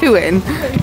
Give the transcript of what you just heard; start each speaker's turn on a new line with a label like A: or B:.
A: doing?